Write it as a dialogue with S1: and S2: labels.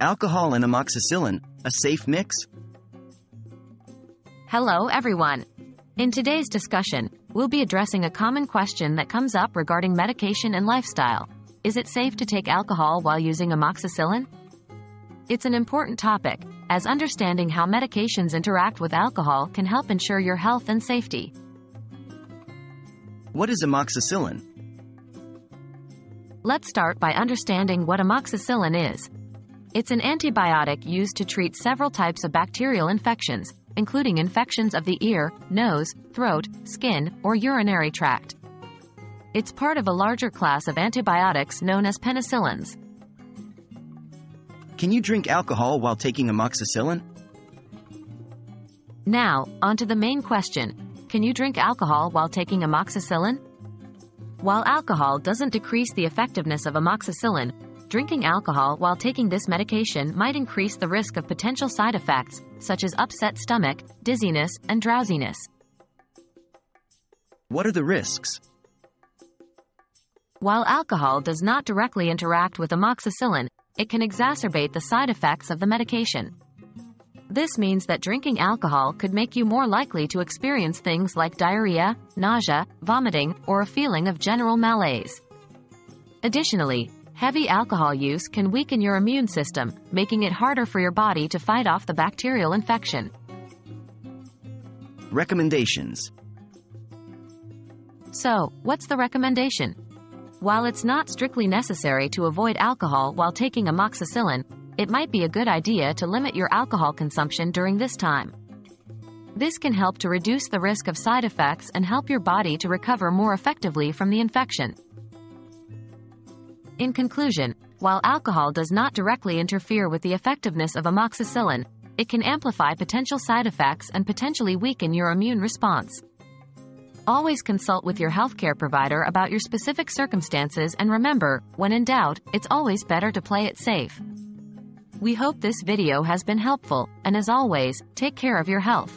S1: Alcohol and amoxicillin, a safe mix?
S2: Hello, everyone. In today's discussion, we'll be addressing a common question that comes up regarding medication and lifestyle. Is it safe to take alcohol while using amoxicillin? It's an important topic, as understanding how medications interact with alcohol can help ensure your health and safety.
S1: What is amoxicillin?
S2: Let's start by understanding what amoxicillin is. It's an antibiotic used to treat several types of bacterial infections, including infections of the ear, nose, throat, skin, or urinary tract. It's part of a larger class of antibiotics known as penicillins.
S1: Can you drink alcohol while taking amoxicillin?
S2: Now, onto the main question. Can you drink alcohol while taking amoxicillin? While alcohol doesn't decrease the effectiveness of amoxicillin, drinking alcohol while taking this medication might increase the risk of potential side effects, such as upset stomach, dizziness, and drowsiness.
S1: What are the risks?
S2: While alcohol does not directly interact with amoxicillin, it can exacerbate the side effects of the medication. This means that drinking alcohol could make you more likely to experience things like diarrhea, nausea, vomiting, or a feeling of general malaise. Additionally, heavy alcohol use can weaken your immune system, making it harder for your body to fight off the bacterial infection.
S1: Recommendations
S2: So, what's the recommendation? While it's not strictly necessary to avoid alcohol while taking amoxicillin, it might be a good idea to limit your alcohol consumption during this time. This can help to reduce the risk of side effects and help your body to recover more effectively from the infection. In conclusion, while alcohol does not directly interfere with the effectiveness of amoxicillin, it can amplify potential side effects and potentially weaken your immune response. Always consult with your healthcare provider about your specific circumstances and remember, when in doubt, it's always better to play it safe. We hope this video has been helpful, and as always, take care of your health.